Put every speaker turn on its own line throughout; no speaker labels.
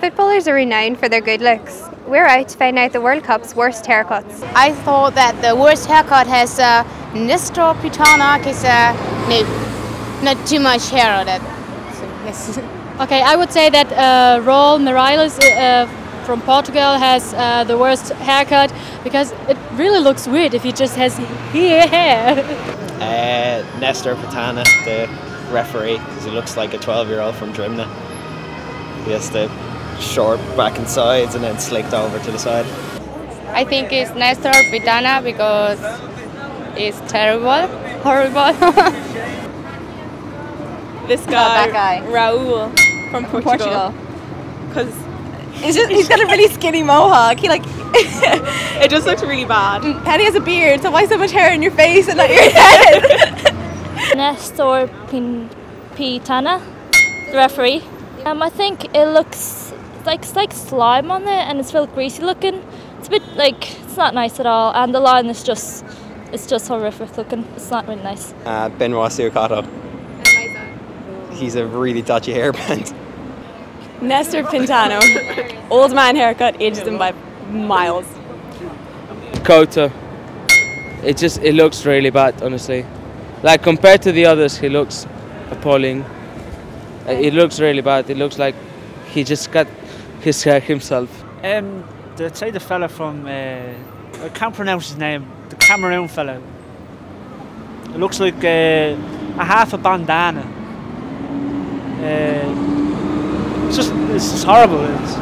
Footballers are renowned for their good looks. We're out to find out the World Cup's worst haircuts.
I thought that the worst haircut has uh, Nestor Pitana because uh, no, not too much hair on it. So, yes.
Okay, I would say that uh, Raul Morales uh, from Portugal has uh, the worst haircut because it really looks weird if he just has hair.
Uh, Nestor Pitana, the referee, because he looks like a 12 year old from Drimnagh. He has the short back and sides and then slicked over to the side.
I think it's Nestor Pitana because it's terrible, horrible.
this guy,
that guy.
Raul from Portugal.
Portugal.
Because
It's just, he's got a really skinny mohawk. He like
it just looks really bad.
Penny has a beard, so why so much hair in your face and not your head?
Nestor Pin- Pitana, the referee. Um, I think it looks it's like it's like slime on it and it's real greasy looking. It's a bit like it's not nice at all, and the line is just it's just horrific looking. It's not really nice.
Uh, Benoit Assou-Ekotto. He's a really dodgy hairband.
Nestor Pintano, old man haircut, ages him by miles.
Kota. It just it looks really bad, honestly. Like compared to the others, he looks appalling. Uh, It looks really bad. It looks like he just got his hair himself.
Um, the say the fella from uh, I can't pronounce his name. The Cameroon fella. It looks like uh, a half a bandana. Uh, it's just it's just horrible. It's,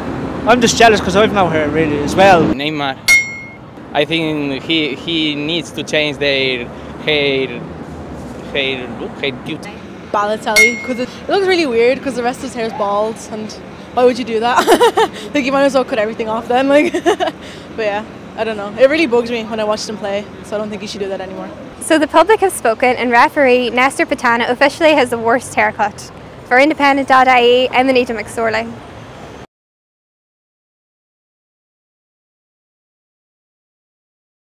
I'm just jealous because I've no hair really as well.
Neymar. I think he he needs to change their hair hair look, hair beauty.
Balotelli, because it, it looks really weird because the rest of his hair is bald, and why would you do that? like you might as well cut everything off then. Like, but yeah, I don't know. It really bugs me when I watched him play, so I don't think you should do that anymore.
So the public have spoken and referee Nestor Pitana officially has the worst haircut. For independent.ie, I'm Anita McSorley.